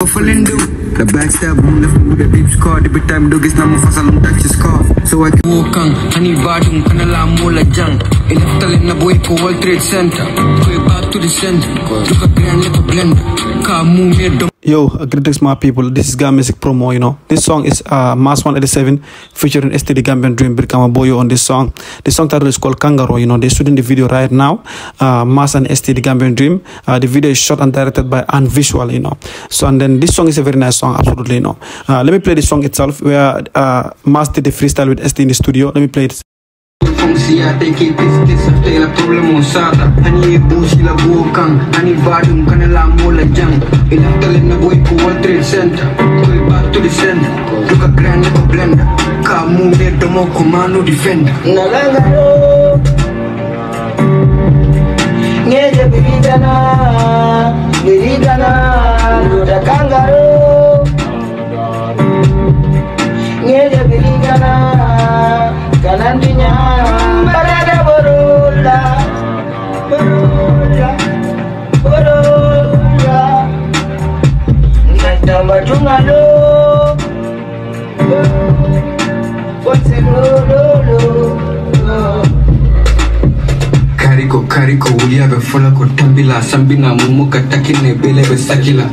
Buffalo do the backstab me with a deep scar. The big time dog is now my fast along touch his car. So I can walk on honey badum kanala mola World Trade Center. Back to the center. Look at grand me. Yo, greetings my people. This is Gam Music Promo, you know. This song is uh, Mass 187 featuring STD Gambian Dream Brikama Boyo on this song. The song title is called Kangaroo, you know. They're shooting the video right now. Uh, Mass and STD Gambian Dream. Uh, the video is shot and directed by Ann Visual, you know. So, and then this song is a very nice song, absolutely, you know. Uh, let me play the song itself where uh, Mass did the freestyle with ST in the studio. Let me play it. Fungsia take it this this after la problem usada Hani busi la bukan Hani badum kanala mola jang Electal na boy ko World Trade Center. Go back to the center. Look at grand little blender. Car move me domo commando defender. Nalangaro Ngeje birigana Birigana Luda kangaro Ngatamba tungalo What's lo lo lo Kariko kariko ulia be fola sambina mumuka takine bele be sakila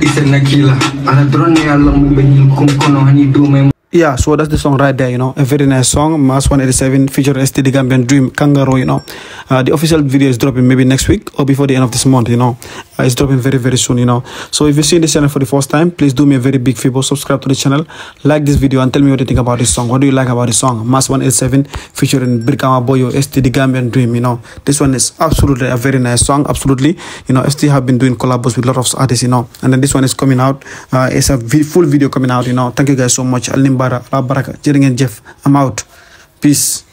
Isa nakila Ana drone ala mu be nyil kum kono hani do me Yeah, so that's the song right there, you know. A very nice song, Mass 187, featuring STD Gambian Dream, Kangaroo, you know. Uh, the official video is dropping maybe next week or before the end of this month, you know. Uh, it's dropping very, very soon, you know. So if you're seeing this channel for the first time, please do me a very big favor, subscribe to the channel, like this video, and tell me what you think about this song. What do you like about this song? Mass 187, featuring Brikama Boyo, ST the Gambian Dream, you know. This one is absolutely a very nice song, absolutely. You know, ST have been doing collabs with a lot of artists, you know. And then this one is coming out. Uh, it's a full video coming out, you know. Thank you guys so much. Al Nimbara, Ala Baraka, Jering and Jeff. I'm out. Peace.